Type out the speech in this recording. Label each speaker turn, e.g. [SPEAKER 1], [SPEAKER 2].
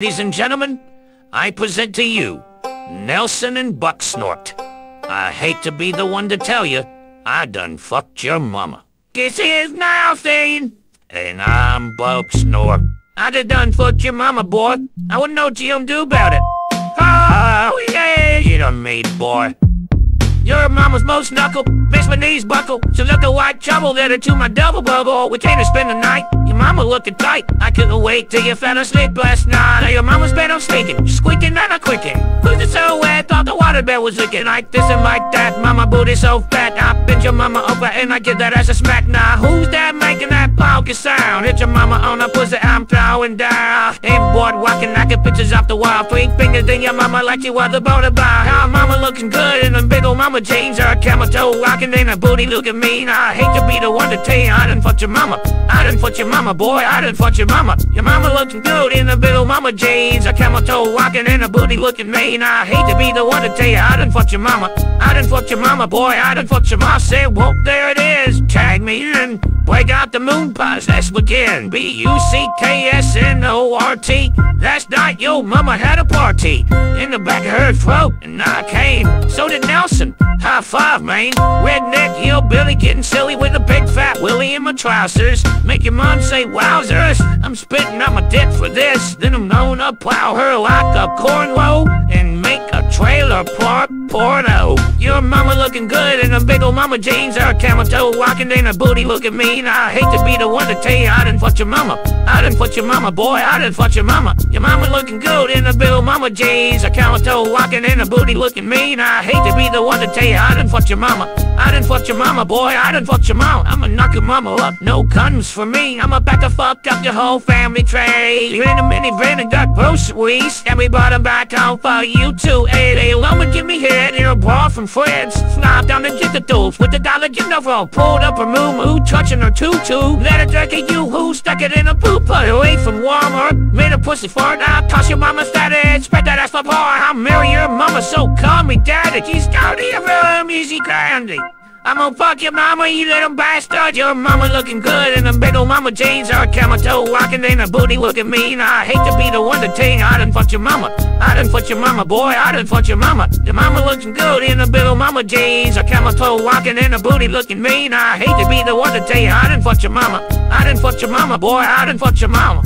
[SPEAKER 1] Ladies and gentlemen, I present to you Nelson and Bucksnort. I hate to be the one to tell you, I done fucked your mama. This is Nelson, and I'm Bucksnort. I done done fucked your mama, boy. I wouldn't know what you do about it. Oh, yeah, you done made, boy. Your mama's most knuckle, makes my knees buckle. So look a white trouble there to my double bubble. We came to spend the night mama looking tight. I couldn't wait till you fell asleep last night. Now your mama's bed I'm sneaking, squeaking and a quicking. Who's it so wet? Thought the water bed was leaking like this and like that. Mama booty so fat, I bend your mama over and I give that ass a smack. Now who's that that funky sound? Hit your mama on the pussy, I'm throwing down. Ain't bored walking, knocking pictures off the wall. Three fingers in your mama like you was about to buy. How mama looking good in them big old mama jeans. Her camel toe rocking in her booty looking mean. I hate to be the one to tell you I done fucked your mama. I done fucked your mama boy, I done fucked your mama. Your mama looking good in the little mama jeans. A camel toe walking in a booty looking mean. I hate to be the one to tell you I done fucked your mama. I done fucked your mama, boy, I done fucked your mama. Say, whoop, there it is. In. Break out the moon pies, let's begin. B-U-C-K-S-N-O-R-T. Last night, your mama had a party. In the back of her throat, and I came. So did Nelson. High five, man. Redneck hillbilly getting silly with a big fat willy in my trousers. Make your mom say wowzers. I'm spitting out my dick for this. Then I'm gonna plow her like a cornrow and trailer park porno. Your mama looking good in a big ol' mama jeans. Her camel toe walking in a booty looking mean. I hate to be the one to tell you I didn't fuck your mama. I didn't fuck your mama, boy. I didn't fuck your mama. Your mama looking good in a big old mama jeans. Her camel toe walking in a booty looking mean. I hate to be the one to tell you I didn't fuck your mama. I didn't fuck your mama, boy. I didn't fuck your mama. I'ma knock your mama up. No guns for me. I'ma back the fuck up your whole family tree. You're in a minivan and got groceries. And we brought them back home for you too. Hey, they alone give me head. You're a bar from Fred's. Snap down the jiggles with the dollar roll. Pulled up her moo moo, touching her tutu. Let her drink you who stuck it in a poop. Put away from Walmart. Made a pussy fart. I toss your mama status. Spread that ass for boy. I'll marry your mama, so call me daddy. She's got of easy candy. I'm gonna fuck your mama, you little bastard. Your mama looking good in a big old mama jeans. Her camel toe walking in a booty looking mean. I hate to be the one to tell you I done fucked your mama. I done fucked your mama, boy. I done fucked your mama. Your mama looking good in a big old mama jeans. Her camel toe walking in a booty looking mean. I hate to be the one to tell you I done fucked your mama. I done fucked your mama, boy. I done fucked your mama.